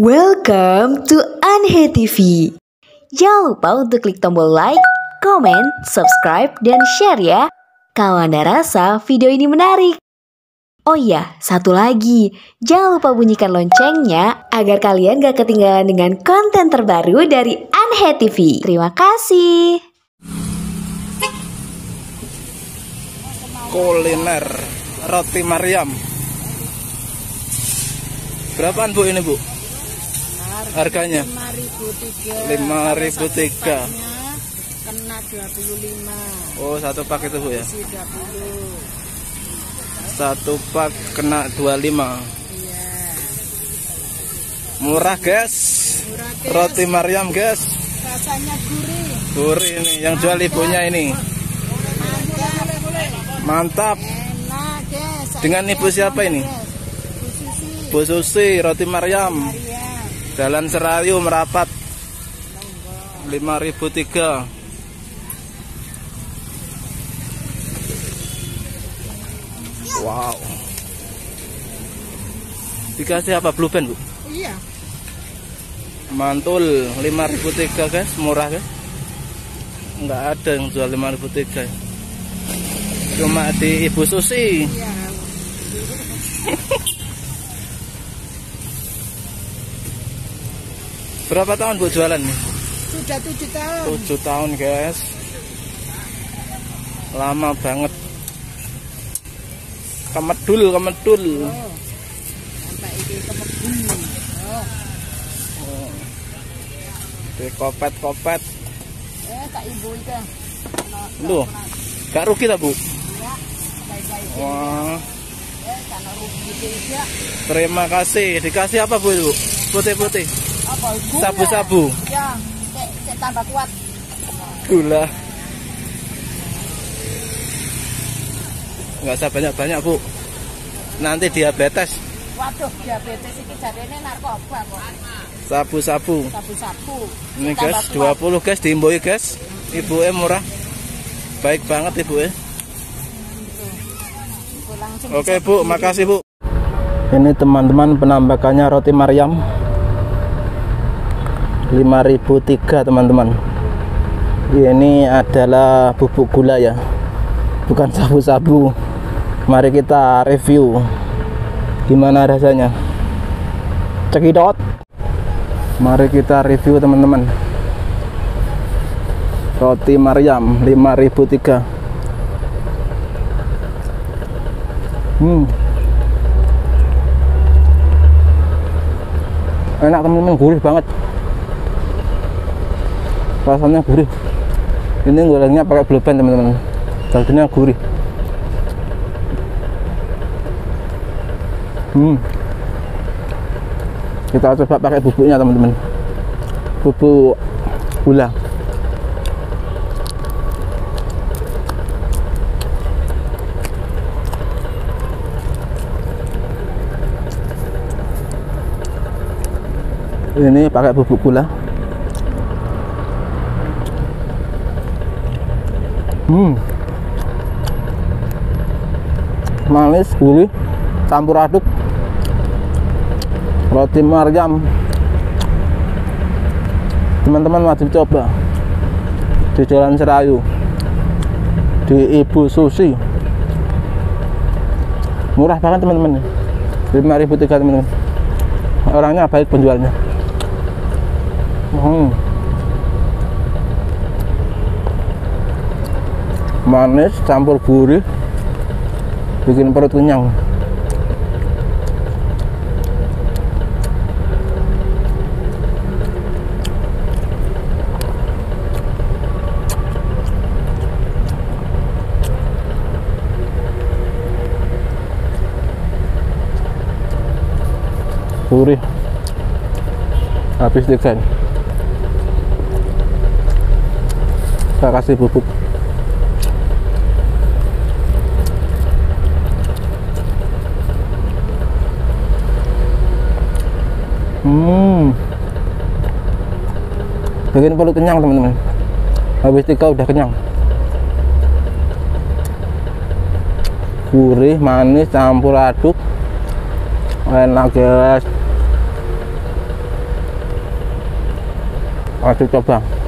Welcome to Anhe TV. Jangan lupa untuk klik tombol like, comment, subscribe, dan share ya. Kalau Anda rasa video ini menarik. Oh iya, satu lagi. Jangan lupa bunyikan loncengnya agar kalian gak ketinggalan dengan konten terbaru dari Anhe TV. Terima kasih. kuliner roti Maryam. Berapaan Bu ini Bu? Harganya 5.003. kena 25 Oh, satu pak itu Bu ya. isi 20 Satu pak kena 25. iya Murah, guys. murah guys. Roti Maryam, guys. rasanya gurih Gurih ini yang jual ibunya ini. mantap Mantap. enak guys Dengan ibu siapa ini? Bu Susi Bu Susi, roti Maryam. Maria Jalan Serayu merapat 5003. Wow. Dikasih apa blue band, Bu? iya Mantul 5003, guys, murah, guys. Enggak ada yang jual 5003. Cuma di Ibu Susi. iya Berapa tahun Bu jualan nih? sudah tujuh tahun 7 tahun, guys. Lama banget. Kemedul, kemedul. oh sampai ini kemebun oh Di kopet-kopet. eh tak ibu itu Loh, gak rugi tak, Bu? ya baik-baik Wah, eh terima kasih. Dikasih apa, Bu? Bu? Putih-putih. Sabu-sabu. ya cek cek tambah kuat Gula. Nggak usah banyak-banyak, Bu. Nanti diabetes. waduh diabetes ini jarene narkoba kok Sabu-sabu. sabu-sabu Ini guys, kuat. 20 guys diimboi guys. Ibu E murah. Baik banget Ibu E. Oke Bu, makasih Bu. Ini teman-teman penampakannya roti Maryam. 5003 teman-teman. Ini adalah bubuk gula ya. Bukan sabu-sabu. Mari kita review. Gimana rasanya? Cekidot. Mari kita review teman-teman. Roti Maryam 5003. Hmm. enak teman-teman gurih banget rasanya gurih. Ini gorengnya pakai blue band teman-teman. Dagingnya gurih. Hmm. Kita coba pakai bubuknya teman-teman. Bubuk gula. Ini pakai bubuk gula hmm. Manis gurih campur aduk. Roti Maryam. Teman-teman wajib coba. Di Jalan Serayu. Di Ibu Susi. Murah banget teman-teman. 5003 teman-teman. Orangnya baik penjualnya. Hmm. Manis campur gurih bikin perut kenyang. Gurih. Habis tiga. saya kasih bubuk hmm. Bikin perlu kenyang teman-teman. Habis tiga udah kenyang. Gurih manis campur aduk. Enak guys. Aku coba.